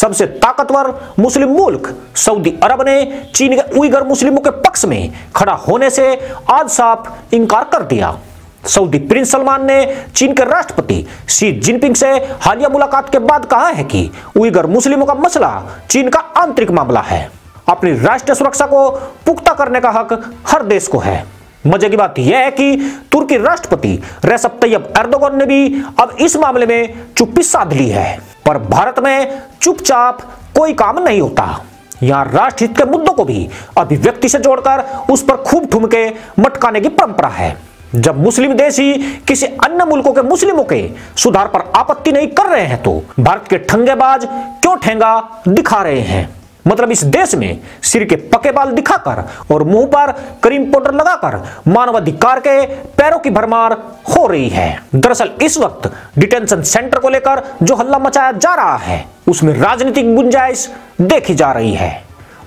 सबसे ताकतवर मुस्लिम मुल्क सऊदी अरब ने चीन के उइगर मुस्लिमों के पक्ष में खड़ा होने से आज साफ़ इंकार कर दिया। सऊदी प्रिंस सलमान ने चीन के राष्ट्रपति शी जिनपिंग से हालिया मुलाकात के बाद कहा है कि उइगर मुस्लिमों का मसला चीन का आंतरिक मामला है। अपनी राष्ट्रीय सुरक्षा को पुख्ता करने का हक हर देश को है। मज़े की बात यह है कि तुर्की राष्ट्रपति रेसप तैयब एर्दोगन ने भी अब इस मामले में चुप्पी साध ली है। पर भारत में चुपचाप कोई काम नहीं होता। यहाँ राष्ट्रहित के मुद्दों को भी अभिव्यक्ति से जोड़कर उस पर खूब ठुमके मटकाने की परंपरा है। जब मुस्लिम देश ही किसी अन्य मुल्कों के मुस्लिमों के सुधार पर आपत्ति नहीं कर रहे हैं तो भारत के ठंगेबाज क्यों ठेंगा दिखा रहे हैं? मतलब इस देश में सिर के पके बाल दिखाकर और मुँह पर क्रीम पाउडर लगाकर मानवाधिकार के पैरों की भरमार हो रही है। दरअसल इस वक्त डिटेंशन सेंटर को लेकर जो हल्ला मचाया जा रहा है, उसमें राजनीतिक गुंजाइश देखी जा रही है।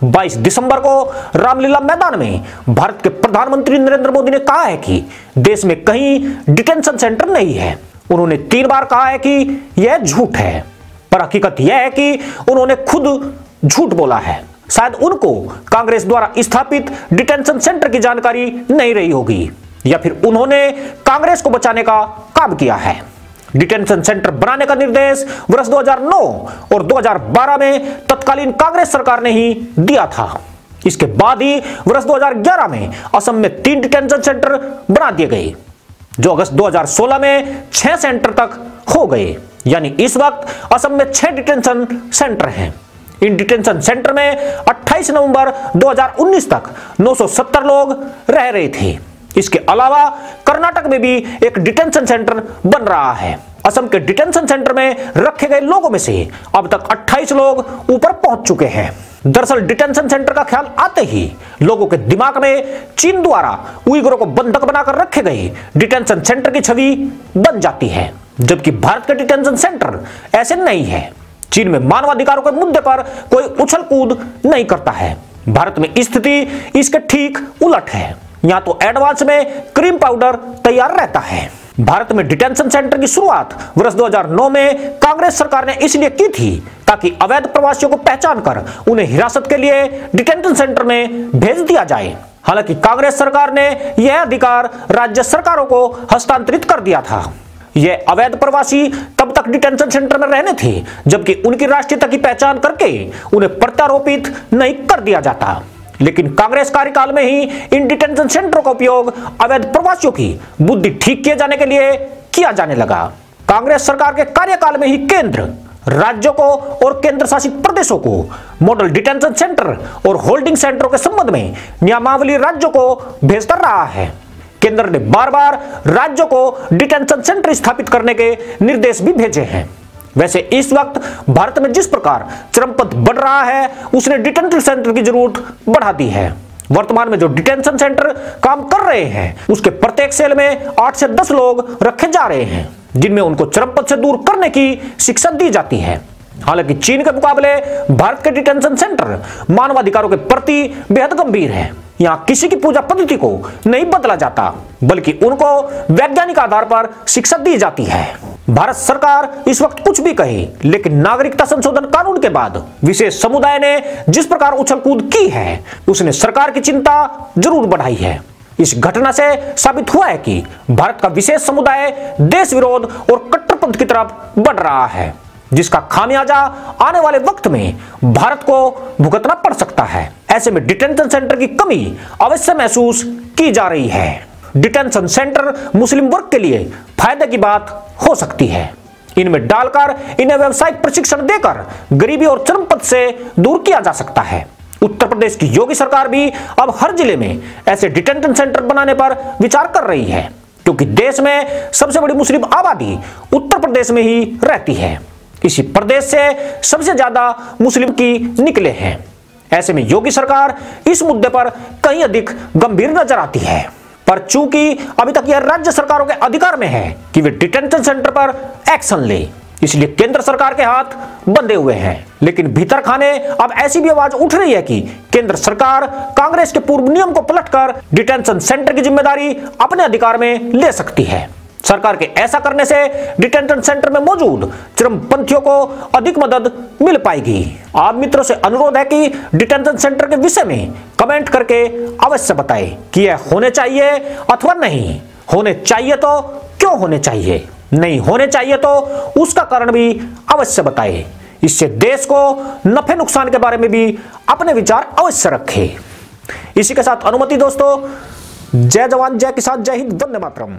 22 दिसंबर को रामलीला मैदान में भारत के प्रधानमंत्री नरेंद्र मोदी ने कहा है कि देश में कहीं डिटेंशन सेंटर नहीं है। उन्होंने तीन बार कहा है कि यह झूठ है, पर हकीकत यह है कि उन्होंने खुद झूठ बोला है। शायद उनको कांग्रेस द्वारा स्थापित डिटेंशन सेंटर की जानकारी नहीं रही होगी, या फिर उन्होंने कांग्रेस को बचाने का काम किया है। डिटेंशन सेंटर बनाने का निर्देश वर्ष 2009 और 2012 में तत्कालीन कांग्रेस सरकार ने ही दिया था। इसके बाद ही वर्ष 2011 में असम में तीन डिटेंशन सेंटर बना दिए गए, जो अगस्त 2016 में छह सेंटर तक हो गए। यानी इस वक्त असम में छह डिटेंशन सेंटर हैं। इन डिटेंशन सेंटर में 28 नवंबर 2019 तक 970 लोग रह रहे थे। इसके अलावा कर्नाटक में भी एक डिटेंशन सेंटर बन रहा है। असम के डिटेंशन सेंटर में रखे गए लोगों में से अब तक 28 लोग ऊपर पहुँच चुके हैं। दरअसल डिटेंशन सेंटर का ख्याल आते ही लोगों के दिमाग में चीन द्वारा उइगरों को बंधक बनाकर रखे गए डिटेंशन सेंटर की छवि बन जाती है, जबकि भारत के डिटेंशन सेंटर ऐसे नहीं है। चीन में मानवाधिकारों के मुद्दे पर कोई उछल कूद नहीं करता है। भारत में स्थिति इसके ठीक उलट है। यहाँ तो एडवांस में क्रीम पाउडर तैयार रहता है। भारत में डिटेंशन सेंटर की शुरुआत वर्ष 2009 में कांग्रेस सरकार ने इसलिए की थी ताकि अवैध प्रवासियों को पहचान कर उन्हें हिरासत के लिए डिटेंशन सेंटर में भेज दिया जाए। हालाँकि कांग्रेस सरकार ने यह अधिकार राज्य सरकारों को हस्तांतरित कर दिया था। ये अवैध प्रवासी तब तक डिटेंशन सेंटर में रहने थे, जबकि उनकी राष्ट्रीयता की पहचान करके उन्हें प्रत्यारोपित नहीं कर दिया जाता। लेकिन कांग्रेस कार्यकाल में ही इन डिटेंशन सेंटरों का उपयोग अवैध प्रवासियों की बुद्धि ठीक किए जाने के लिए किया जाने लगा। कांग्रेस सरकार के कार्यकाल में ही केंद्र राज्यों को और केंद्र शासित प्रदेशों को मॉडल डिटेंशन सेंटर और होल्डिंग सेंटरों के संबंध में नियमावली राज्यों को भेजता रहा है। केंद्र ने बार बार राज्यों को डिटेंशन सेंटर स्थापित करने के निर्देश भी भेजे हैं। वैसे इस वक्त भारत में जिस प्रकार चरमपंथ बढ़ रहा है, उसने डिटेंशन सेंटर की ज़रूरत बढ़ा दी है। वर्तमान में जो डिटेंशन सेंटर काम कर रहे हैं, उसके प्रत्येक सेल में आठ से दस लोग रखे जा रहे हैं, जिनमें उनको चरमपथ से दूर करने की शिक्षा दी जाती है। हालाँकि चीन के मुकाबले भारत के डिटेंशन सेंटर मानवाधिकारों के प्रति बेहद गंभीर है। यहाँ किसी की पूजा पद्धति को नहीं बदला जाता, बल्कि उनको वैज्ञानिक आधार पर शिक्षा दी जाती है। भारत सरकार इस वक्त कुछ भी कहे, लेकिन नागरिकता संशोधन कानून के बाद विशेष समुदाय ने जिस प्रकार उछल कूद की है, उसने सरकार की चिंता ज़रूर बढ़ाई है। इस घटना से साबित हुआ है कि भारत का विशेष समुदाय देश विरोध और कट्टरपंथ की तरफ़ बढ़ रहा है। जिसका खामियाजा आने वाले वक्त में भारत को भुगतना पड़ सकता है। ऐसे में डिटेंशन सेंटर की कमी अवश्य महसूस की जा रही है। डिटेंशन सेंटर मुस्लिम वर्ग के लिए फ़ायदे की बात हो सकती है। इनमें डालकर, इन्हें व्यवसायिक प्रशिक्षण देकर गरीबी और चरमपद से दूर किया जा सकता है। उत्तर प्रदेश की योगी सरकार भी अब हर ज़िले में ऐसे डिटेंशन सेंटर बनाने पर विचार कर रही है, क्योंकि देश में सबसे बड़ी मुस्लिम आबादी उत्तर प्रदेश में ही रहती है। इसी प्रदेश से सबसे ज़्यादा मुस्लिम की निकले हैं। ऐसे में योगी सरकार इस मुद्दे पर कहीं अधिक गंभीर नज़र आती है। पर चूँकि अभी तक यह राज्य सरकारों के अधिकार में है कि वे डिटेंशन सेंटर पर एक्शन ले, इसलिए केंद्र सरकार के हाथ बंधे हुए हैं। लेकिन भीतर खाने अब ऐसी भी आवाज़ उठ रही है कि केंद्र सरकार कांग्रेस के पूर्व नियम को पलटकर डिटेंशन सेंटर की ज़िम्मेदारी अपने अधिकार में ले सकती है। सरकार के। ऐसा करने से डिटेंशन सेंटर में मौजूद चरमपंथियों को अधिक मदद मिल पाएगी। आप मित्रों से अनुरोध है कि डिटेंशन सेंटर के विषय में कमेंट करके अवश्य बताएँ कि यह होने चाहिए अथवा नहीं। होने चाहिए तो क्यों होने चाहिए? नहीं होने चाहिए तो उसका कारण भी अवश्य बताएँ। इससे देश को नफे नुकसान के बारे में भी अपने विचार अवश्य रखें। इसी के साथ अनुमति दोस्तों, जय जवान, जय किसान, जय हिंद, वंदे मातरम।